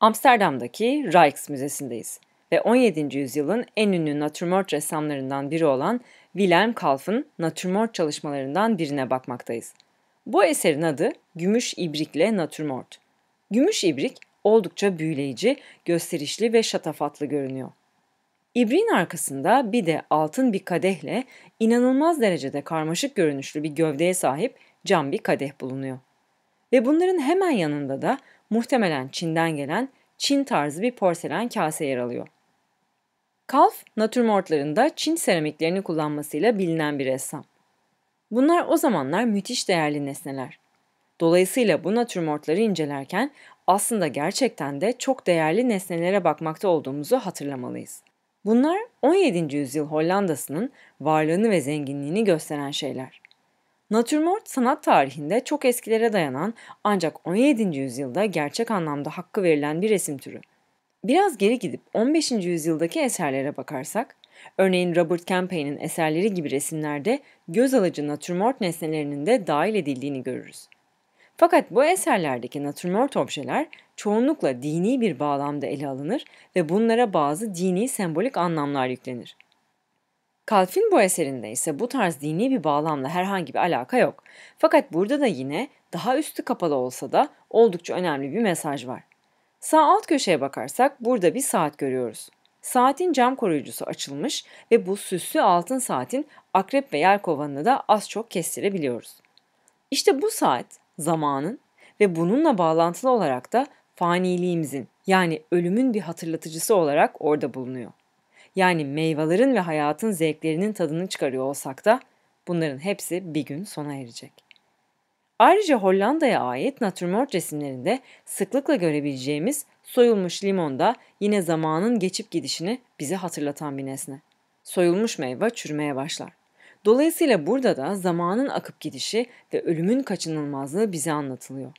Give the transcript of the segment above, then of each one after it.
Amsterdam'daki Rijks Müzesi'ndeyiz ve 17. yüzyılın en ünlü natürmort ressamlarından biri olan Wilhelm Kalf'ın natürmort çalışmalarından birine bakmaktayız. Bu eserin adı Gümüş İbrikle Natürmort. Gümüş ibrik oldukça büyüleyici, gösterişli ve şatafatlı görünüyor. İbriğin arkasında bir de altın bir kadehle inanılmaz derecede karmaşık görünüşlü bir gövdeye sahip cam bir kadeh bulunuyor. Ve bunların hemen yanında da muhtemelen Çin'den gelen Çin tarzı bir porselen kase yer alıyor. Kalf, natürmortlarında Çin seramiklerini kullanmasıyla bilinen bir ressam. Bunlar o zamanlar müthiş değerli nesneler. Dolayısıyla bu natürmortları incelerken aslında gerçekten de çok değerli nesnelere bakmakta olduğumuzu hatırlamalıyız. Bunlar 17. yüzyıl Hollanda'sının varlığını ve zenginliğini gösteren şeyler. Natürmort sanat tarihinde çok eskilere dayanan ancak 17. yüzyılda gerçek anlamda hakkı verilen bir resim türü. Biraz geri gidip 15. yüzyıldaki eserlere bakarsak, örneğin Robert Campay'nin eserleri gibi resimlerde göz alıcı natürmort nesnelerinin de dahil edildiğini görürüz. Fakat bu eserlerdeki natürmort objeler çoğunlukla dini bir bağlamda ele alınır ve bunlara bazı dini sembolik anlamlar yüklenir. Kalfin bu eserinde ise bu tarz dini bir bağlamla herhangi bir alaka yok. Fakat burada da yine daha üstü kapalı olsa da oldukça önemli bir mesaj var. Sağ alt köşeye bakarsak burada bir saat görüyoruz. Saatin cam koruyucusu açılmış ve bu süslü altın saatin akrep ve yer kovanını da az çok kestirebiliyoruz. İşte bu saat zamanın ve bununla bağlantılı olarak da faniliğimizin yani ölümün bir hatırlatıcısı olarak orada bulunuyor. Yani meyvelerin ve hayatın zevklerinin tadını çıkarıyor olsak da bunların hepsi bir gün sona erecek. Ayrıca Hollanda'ya ait natürmort resimlerinde sıklıkla görebileceğimiz soyulmuş limon da yine zamanın geçip gidişini bize hatırlatan bir nesne. Soyulmuş meyve çürümeye başlar. Dolayısıyla burada da zamanın akıp gidişi ve ölümün kaçınılmazlığı bize anlatılıyor.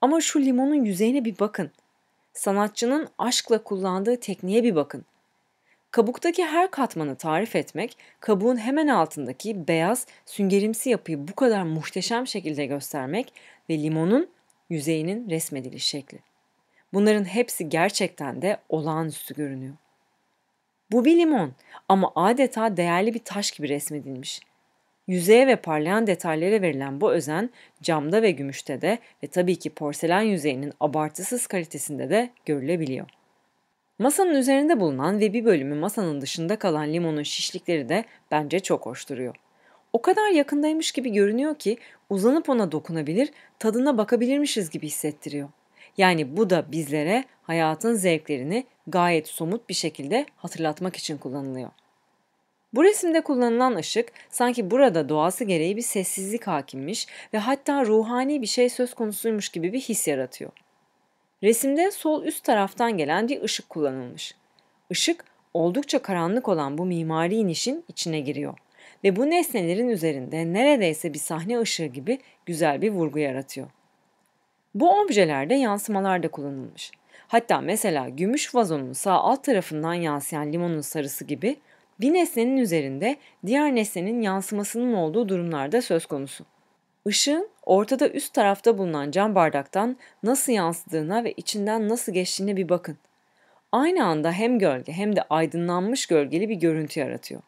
Ama şu limonun yüzeyine bir bakın. Sanatçının aşkla kullandığı tekniğe bir bakın. Kabuktaki her katmanı tarif etmek, kabuğun hemen altındaki beyaz, süngerimsi yapıyı bu kadar muhteşem şekilde göstermek ve limonun yüzeyinin resmediliş şekli. Bunların hepsi gerçekten de olağanüstü görünüyor. Bu bir limon ama adeta değerli bir taş gibi resmedilmiş. Yüzeye ve parlayan detaylara verilen bu özen camda ve gümüşte de ve tabii ki porselen yüzeyinin abartısız kalitesinde de görülebiliyor. Masanın üzerinde bulunan ve bir bölümü masanın dışında kalan limonun şişlikleri de bence çok hoş duruyor. O kadar yakındaymış gibi görünüyor ki uzanıp ona dokunabilir, tadına bakabilirmişiz gibi hissettiriyor. Yani bu da bizlere hayatın zevklerini gayet somut bir şekilde hatırlatmak için kullanılıyor. Bu resimde kullanılan ışık sanki burada doğası gereği bir sessizlik hakimmiş ve hatta ruhani bir şey söz konusuymuş gibi bir his yaratıyor. Resimde sol üst taraftan gelen bir ışık kullanılmış. Işık oldukça karanlık olan bu mimari inişin içine giriyor ve bu nesnelerin üzerinde neredeyse bir sahne ışığı gibi güzel bir vurgu yaratıyor. Bu objelerde yansımalar da kullanılmış. Hatta mesela gümüş vazonun sağ alt tarafından yansıyan limonun sarısı gibi bir nesnenin üzerinde diğer nesnenin yansımasının olduğu durumlarda söz konusu. Işığın ortada üst tarafta bulunan cam bardaktan nasıl yansıdığına ve içinden nasıl geçtiğine bir bakın. Aynı anda hem gölge hem de aydınlanmış gölgeli bir görüntü yaratıyor.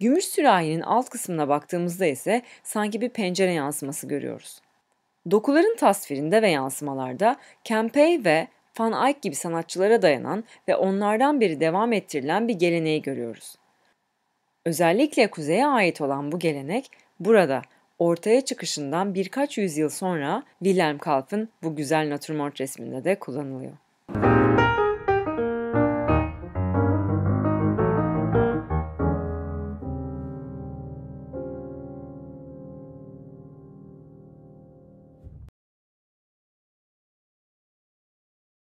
Gümüş sürahinin alt kısmına baktığımızda ise sanki bir pencere yansıması görüyoruz. Dokuların tasvirinde ve yansımalarda Kempey ve Van Eyck gibi sanatçılara dayanan ve onlardan beri devam ettirilen bir geleneği görüyoruz. Özellikle kuzeye ait olan bu gelenek burada ortaya çıkışından birkaç yüzyıl sonra Wilhelm Kalf'ın bu güzel natürmort resminde de kullanılıyor.